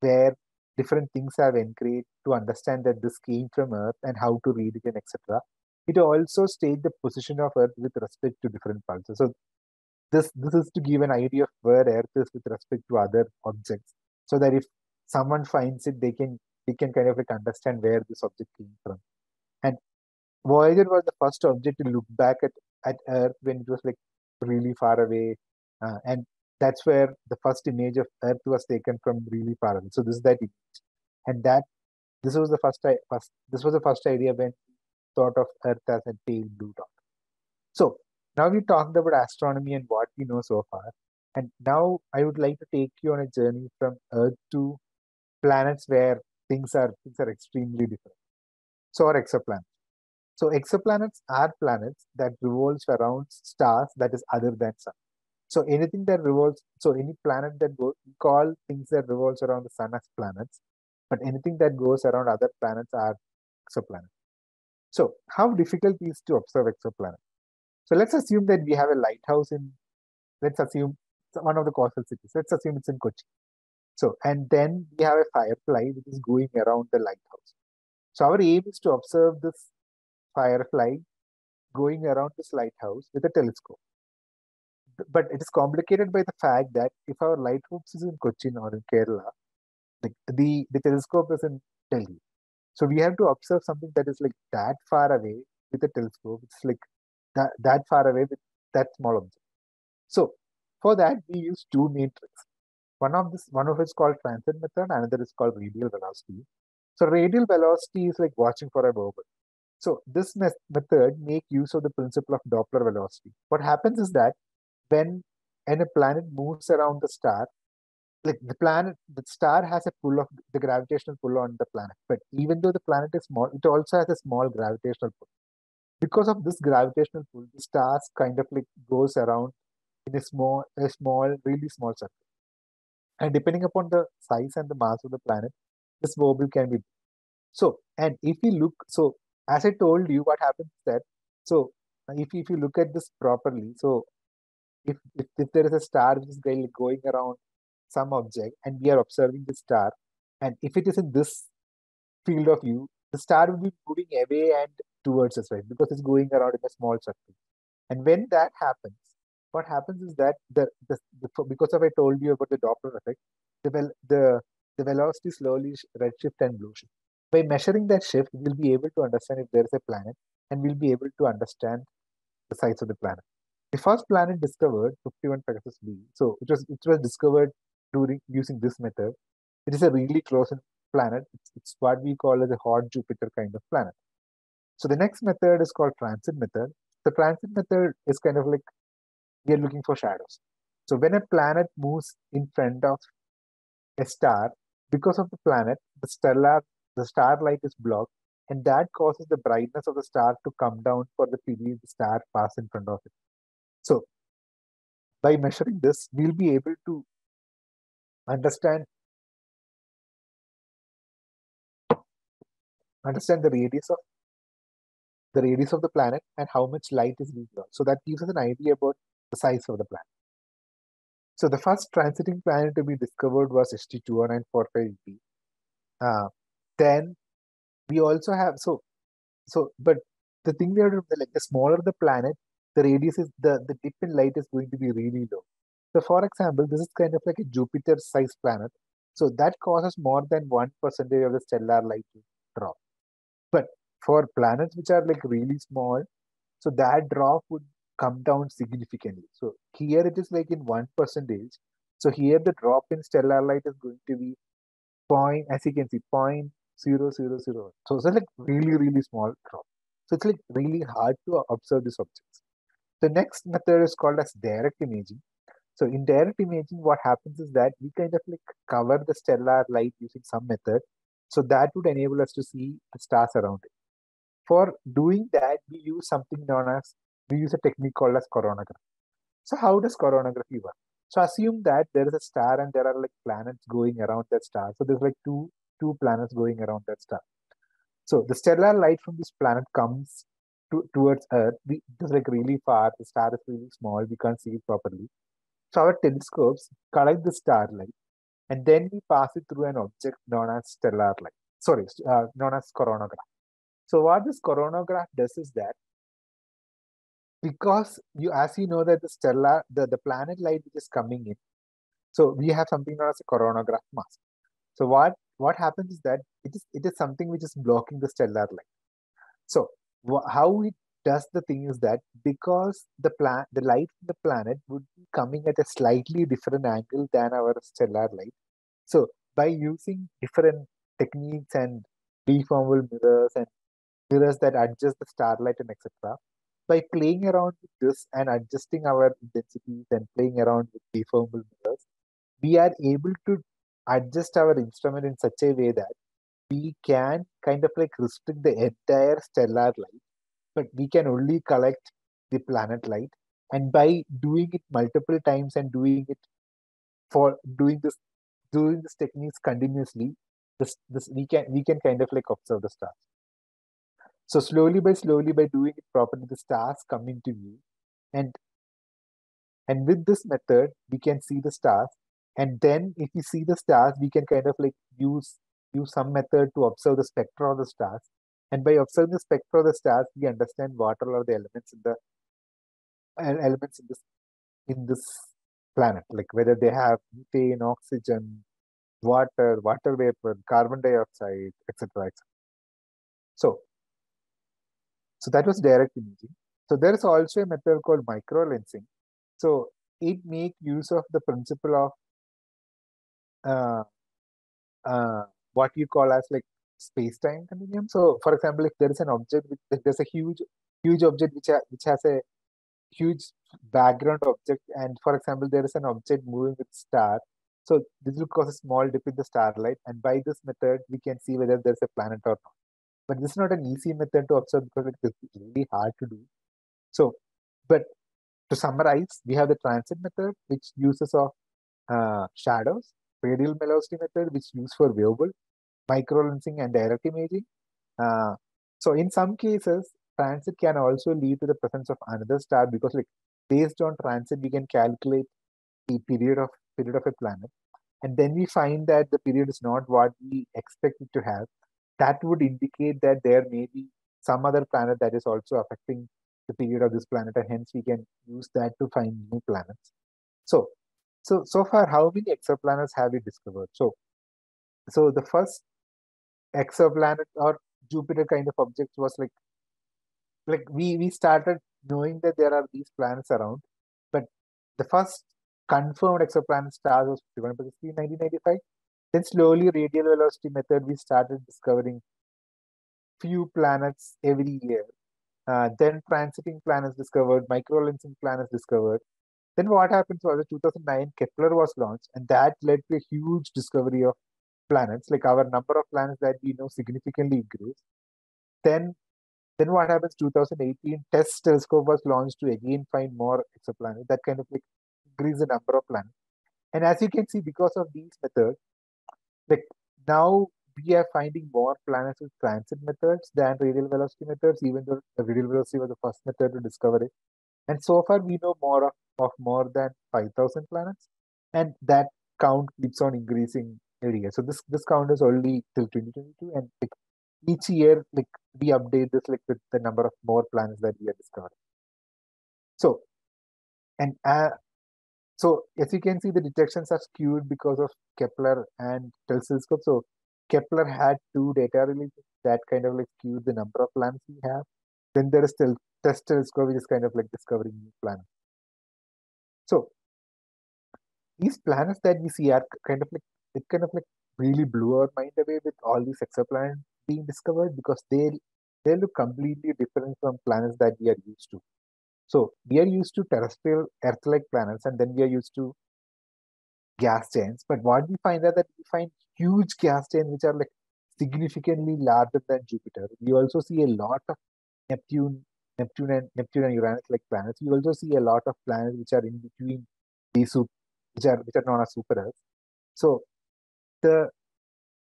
where different things have engraved to understand that this came from Earth and how to read it and etc. It also states the position of Earth with respect to different pulses. So this this is to give an idea of where Earth is with respect to other objects, so that if someone finds it, they can they can kind of like understand where this object came from. And Voyager was the first object to look back at, at Earth when it was like really far away. Uh, and that's where the first image of Earth was taken from really far away. So this is that image. And that this was the first, first this was the first idea when thought of Earth as a pale blue dot. So now we talked about astronomy and what we know so far. And now I would like to take you on a journey from Earth to planets where things are things are extremely different. So our exoplanets. So exoplanets are planets that revolves around stars that is other than sun. So anything that revolves, so any planet that goes, we call things that revolves around the sun as planets, but anything that goes around other planets are exoplanets. So how difficult is to observe exoplanets? So let's assume that we have a lighthouse in, let's assume one of the coastal cities. Let's assume it's in Kochi. So, and then we have a firefly which is going around the lighthouse. So our aim is to observe this firefly going around this lighthouse with a telescope. But it is complicated by the fact that if our lighthouse is in Cochin or in Kerala, like the, the telescope is in Delhi. So we have to observe something that is like that far away with a telescope. It's like that, that far away with that small object. So for that, we use two tricks. One of this, one of it is called transit method, another is called radial velocity. So radial velocity is like watching for a bubble. So this method make use of the principle of Doppler velocity. What happens is that when, when a planet moves around the star, like the planet, the star has a pull of the gravitational pull on the planet. But even though the planet is small, it also has a small gravitational pull. Because of this gravitational pull, the stars kind of like goes around in a small, a small, really small circle. And depending upon the size and the mass of the planet, this wobble can be. So, and if we look, so as I told you, what happens that, so if, if you look at this properly, so if, if, if there is a star which is going around some object and we are observing the star, and if it is in this field of view, the star will be moving away and towards us, right? Because it's going around in a small circle. And when that happens, what happens is that the, the, the because of I told you about the Doppler effect, the the the velocity slowly redshift and blue shift. By measuring that shift, we'll be able to understand if there is a planet, and we'll be able to understand the size of the planet. The first planet discovered, 51 Pegasi b, so it was it was discovered during using this method. It is a really close planet. It's, it's what we call as a hot Jupiter kind of planet. So the next method is called transit method. The transit method is kind of like we are looking for shadows. So when a planet moves in front of a star, because of the planet, the stellar, the starlight is blocked, and that causes the brightness of the star to come down for the period the star pass in front of it. So by measuring this, we'll be able to understand understand the radius of the radius of the planet and how much light is being lost. So that gives us an idea about the size of the planet. So the first transiting planet to be discovered was ST20945b. Uh, then we also have so so but the thing we have to like the smaller the planet, the radius is the the dip in light is going to be really low. So for example, this is kind of like a Jupiter-sized planet. So that causes more than one percentage of the stellar light to drop. But for planets which are like really small, so that drop would come down significantly. So here it is like in one percentage. So here the drop in stellar light is going to be point, as you can see, point zero zero zero. So it's like really really small drop. So it's like really hard to observe these objects. The next method is called as direct imaging. So in direct imaging, what happens is that we kind of like cover the stellar light using some method. So that would enable us to see the stars around it. For doing that, we use something known as we use a technique called as coronagraphy. So how does coronagraphy work? So assume that there is a star and there are like planets going around that star. So there's like two two planets going around that star. So the stellar light from this planet comes to, towards Earth. We, it is like really far. The star is really small. We can't see it properly. So our telescopes collect the starlight and then we pass it through an object known as stellar light. Sorry, uh, known as coronagraph. So what this coronagraph does is that because you as you know that the stellar the, the planet light which is coming in so we have something known as a coronagraph mask so what what happens is that it is it is something which is blocking the stellar light so how it does the thing is that because the plan the light from the planet would be coming at a slightly different angle than our stellar light so by using different techniques and deformable mirrors and mirrors that adjust the starlight and etc by playing around with this and adjusting our intensities and playing around with deformable mirrors, we are able to adjust our instrument in such a way that we can kind of like restrict the entire stellar light, but we can only collect the planet light And by doing it multiple times and doing it for doing this doing this techniques continuously, this this we can we can kind of like observe the stars. So slowly by slowly by doing it properly, the stars come into view. And and with this method, we can see the stars. And then if we see the stars, we can kind of like use use some method to observe the spectra of the stars. And by observing the spectra of the stars, we understand what are the elements in the elements in this in this planet, like whether they have methane, oxygen, water, water vapor, carbon dioxide, etc. etc. So, so that was direct imaging. So there is also a method called micro lensing. So it make use of the principle of uh, uh, what you call as like space-time continuum. So, for example, if there is an object, if there's a huge, huge object which ha which has a huge background object, and for example, there is an object moving with star. So this will cause a small dip in the starlight, and by this method, we can see whether there's a planet or not. But this is not an easy method to observe because it is really hard to do. So, but to summarize, we have the transit method, which uses of uh, shadows, radial velocity method, which used for wearable, microlensing and direct imaging. Uh, so in some cases, transit can also lead to the presence of another star because like based on transit, we can calculate the period of period of a planet. And then we find that the period is not what we expect it to have. That would indicate that there may be some other planet that is also affecting the period of this planet, and hence we can use that to find new planets. So, so so far, how many exoplanets have we discovered? So, so the first exoplanet or Jupiter kind of objects was like like we we started knowing that there are these planets around, but the first confirmed exoplanet stars was Trigonometry 1995. Then slowly, radial velocity method, we started discovering few planets every year. Uh, then transiting planets discovered, microlensing planets discovered. Then what happened was in 2009, Kepler was launched, and that led to a huge discovery of planets. Like our number of planets that we know significantly increased. Then, then what happens? 2018, TESS telescope was launched to again find more exoplanets. That kind of like increase the number of planets. And as you can see, because of these methods, like now we are finding more planets with transit methods than radial velocity methods, even though the radial velocity was the first method to discover it. And so far, we know more of, of more than 5,000 planets, and that count keeps on increasing every year. So this this count is only till 2022, and like each year, like we update this like with the number of more planets that we are discovering. So, and uh, so as you can see, the detections are skewed because of Kepler and telescope. So Kepler had two data releases that kind of like skewed the number of planets we have. Then there is still TESS telescope, which is kind of like discovering new planets. So these planets that we see are kind of like it kind of like really blew our mind away with all these exoplanets being discovered because they they look completely different from planets that we are used to. So we are used to terrestrial Earth-like planets, and then we are used to gas giants. But what we find is that we find huge gas giants which are like significantly larger than Jupiter. We also see a lot of Neptune, Neptune and Neptune and Uranus like planets. We also see a lot of planets which are in between these which are which are known as super Earths. So the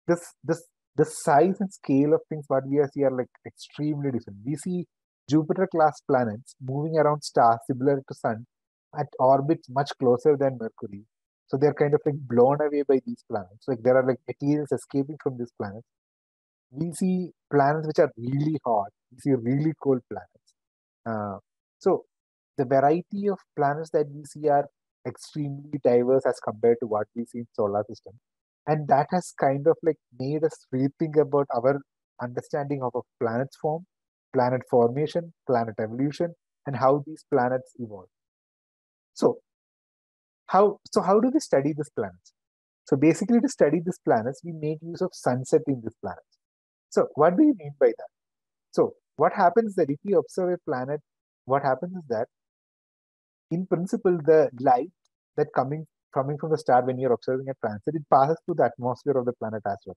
this this the size and scale of things what we see are like extremely different. We see Jupiter class planets moving around stars similar to Sun at orbits much closer than Mercury. So they're kind of like blown away by these planets. Like there are like materials escaping from these planets. We see planets which are really hot. We see really cold planets. Uh, so the variety of planets that we see are extremely diverse as compared to what we see in solar system. And that has kind of like made us rethink about our understanding of a planet's form, planet formation, planet evolution, and how these planets evolve. So how so how do we study these planets? So basically to study these planets, we make use of sunset in these planets. So what do you mean by that? So what happens that if we observe a planet, what happens is that in principle, the light that coming coming from the star when you're observing a transit, it passes through the atmosphere of the planet as well.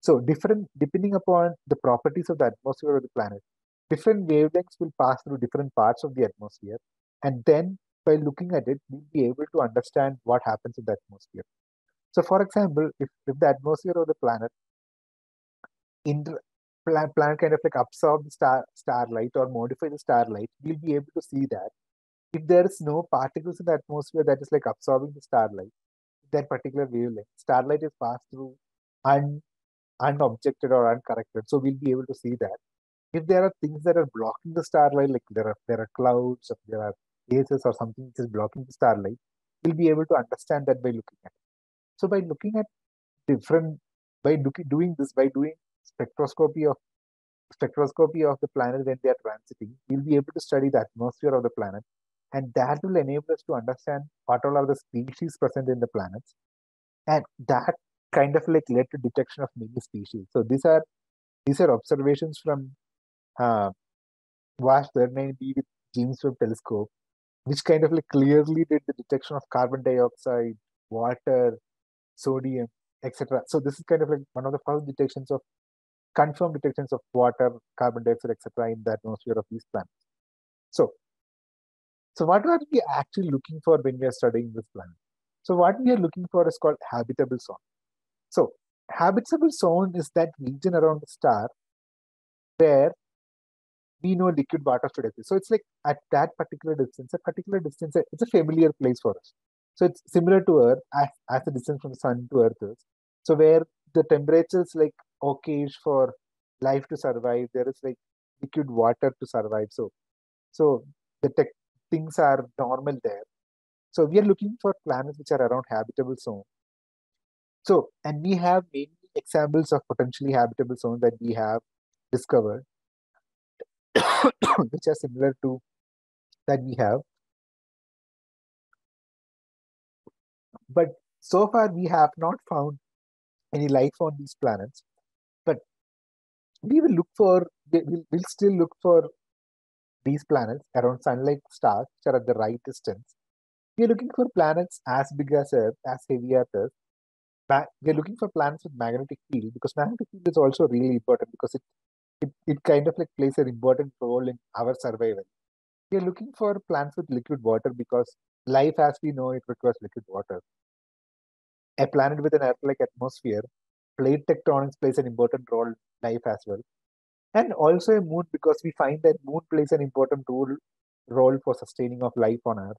So different depending upon the properties of the atmosphere of the planet, different wavelengths will pass through different parts of the atmosphere. And then by looking at it, we'll be able to understand what happens in the atmosphere. So, for example, if, if the atmosphere of the planet in the planet kind of like absorb the star starlight or modify the starlight, we'll be able to see that. If there is no particles in the atmosphere that is like absorbing the starlight, that particular wavelength, starlight is passed through un, unobjected or uncorrected. So we'll be able to see that. If there are things that are blocking the starlight, like there are there are clouds, or there are gases or something which is blocking the starlight, we'll be able to understand that by looking at it. So by looking at different, by looking, doing this, by doing spectroscopy of spectroscopy of the planet when they are transiting, we'll be able to study the atmosphere of the planet, and that will enable us to understand what all are the species present in the planets, and that kind of like led to detection of many species. So these are these are observations from uh, WASH 39b with James Webb Telescope, which kind of like clearly did the detection of carbon dioxide, water, sodium, etc. So this is kind of like one of the first detections of confirmed detections of water, carbon dioxide, etc. in the atmosphere of these planets. So, so what are we actually looking for when we are studying this planet? So what we are looking for is called habitable zone. So habitable zone is that region around the star where we know liquid water should exist. So it's like at that particular distance, a particular distance, it's a familiar place for us. So it's similar to Earth as, as the distance from the sun to Earth is. So where the temperature is like okay for life to survive, there is like liquid water to survive. So so the tech, things are normal there. So we are looking for planets which are around habitable zone. So and we have many examples of potentially habitable zones that we have discovered which are similar to that we have. But so far, we have not found any life on these planets. But we will look for, we'll, we'll still look for these planets around sun-like stars, which are at the right distance. We are looking for planets as big as Earth, as heavy as Earth. We are looking for planets with magnetic field because magnetic field is also really important because it it, it kind of like plays an important role in our survival. We are looking for planets with liquid water because life as we know it requires liquid water. A planet with an Earth-like atmosphere, plate tectonics plays an important role in life as well. And also a moon because we find that moon plays an important role role for sustaining of life on Earth.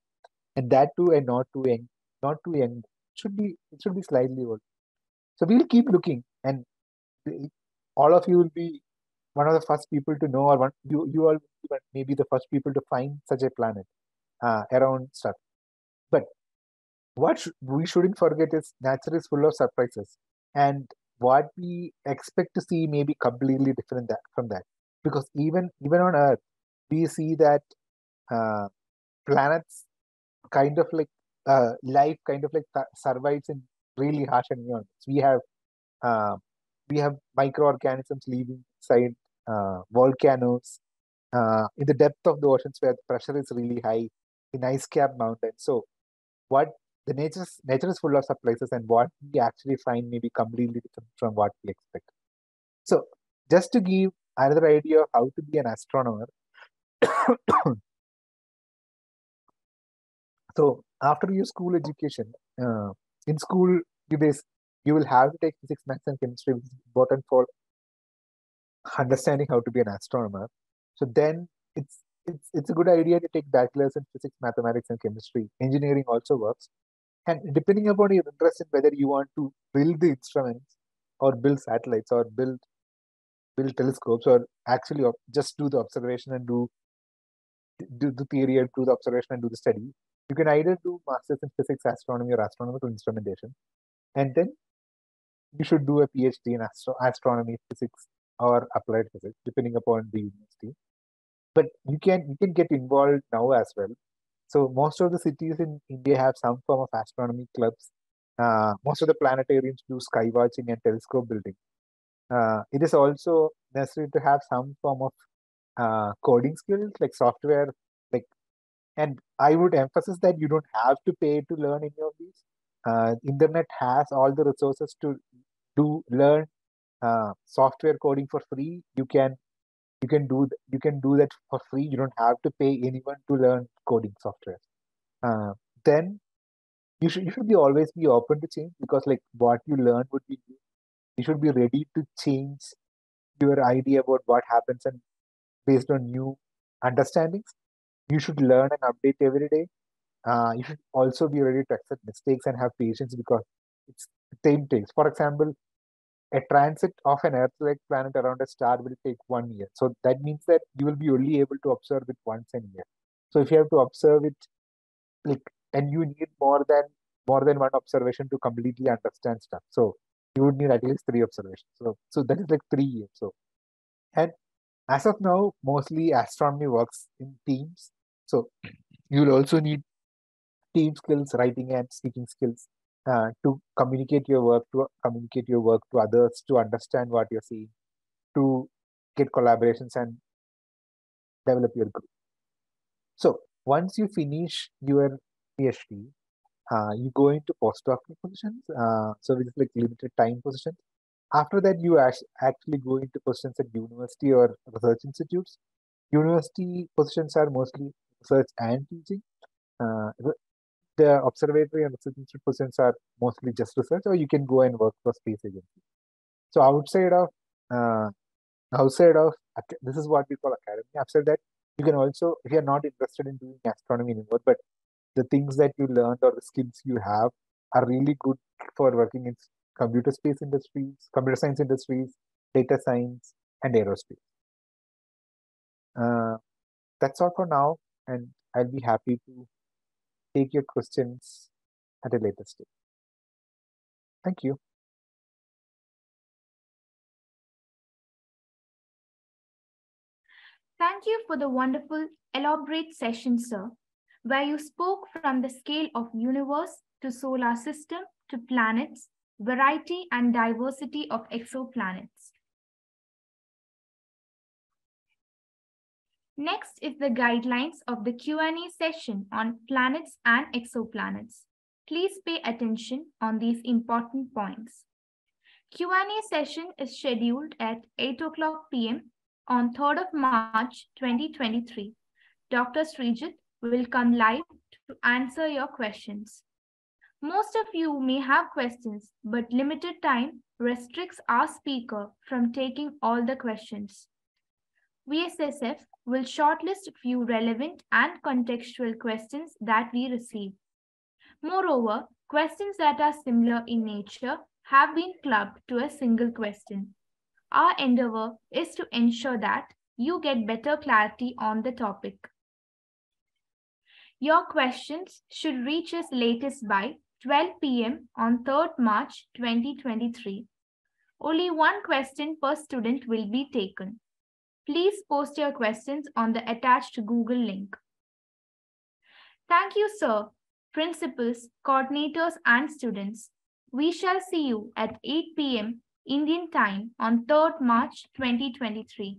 And that too and not too young, not too young. Should be it should be slightly old. So we'll keep looking and all of you will be one of the first people to know, or one you you are maybe the first people to find such a planet uh, around stuff. But what sh- we shouldn't forget is nature is full of surprises, and what we expect to see may be completely different that, from that. Because even even on Earth, we see that uh, planets kind of like uh, life kind of like th- survives in really harsh environments. We have uh, we have microorganisms living inside uh, volcanoes uh, in the depth of the oceans where the pressure is really high in ice cap mountains. So, what the nature nature is full of surprises, and what we actually find may be completely different from what we expect. So, just to give another idea of how to be an astronomer. so, after your school education, uh, in school, you base you will have to take physics, maths, and chemistry, which is important for understanding how to be an astronomer. So then it's it's it's a good idea to take bachelor's in physics, mathematics, and chemistry. Engineering also works. And depending upon your interest in whether you want to build the instruments or build satellites or build build telescopes or actually just do the observation and do do the theory and do the observation and do the study, you can either do masters in physics, astronomy, or astronomical instrumentation, and then you should do a PhD in astro- astronomy, physics, or applied physics, depending upon the university. But you can you can get involved now as well. So most of the cities in India have some form of astronomy clubs. Uh, most of the planetariums do sky watching and telescope building. Uh, it is also necessary to have some form of uh, coding skills like software like and i would emphasize that you don't have to pay to learn any of these uh, internet has all the resources to do learn uh, software coding for free. You can you can do you can do that for free. You don't have to pay anyone to learn coding software. Uh, then you should you should be always be open to change because like what you learn would be you should be ready to change your idea about what happens and based on new understandings. You should learn and update every day. Uh, you should also be ready to accept mistakes and have patience because it's same things for example a transit of an earth-like planet around a star will take one year. So that means that you will be only able to observe it once a year. So if you have to observe it like and you need more than more than one observation to completely understand stuff. So you would need at least three observations. So so that is like three years. So and as of now mostly astronomy works in teams. So you will also need team skills writing and speaking skills uh, to communicate your work to communicate your work to others to understand what you're seeing to get collaborations and develop your group. So once you finish your phd uh, you go into postdoctoral positions uh, so is like limited time positions. After that you actually go into positions at university or research institutes. University positions are mostly research and teaching uh, the- observatory and research positions are mostly just research or you can go and work for space agency? So outside of uh, outside of this is what we call academy. After that you can also if you're not interested in doing astronomy anymore but the things that you learned or the skills you have are really good for working in computer space industries computer science industries data science and aerospace. Uh, that's all for now and i'll be happy to take your questions at a later stage thank you Thank you for the wonderful, elaborate session, sir, where you spoke from the scale of universe to solar system to planets, variety and diversity of exoplanets. Next is the guidelines of the Q&A session on planets and exoplanets. Please pay attention on these important points. Q&A session is scheduled at 8 o'clock p.m. on 3rd of March 2023. Dr. Sreejith will come live to answer your questions. Most of you may have questions, but limited time restricts our speaker from taking all the questions. VSSF will shortlist few relevant and contextual questions that we receive. Moreover, questions that are similar in nature have been clubbed to a single question. Our endeavor is to ensure that you get better clarity on the topic. Your questions should reach us latest by 12 p.m. on 3rd March 2023. Only one question per student will be taken. Please post your questions on the attached Google link. Thank you, sir, principals, coordinators, and students. We shall see you at 8 p.m. Indian time on 3rd March 2023.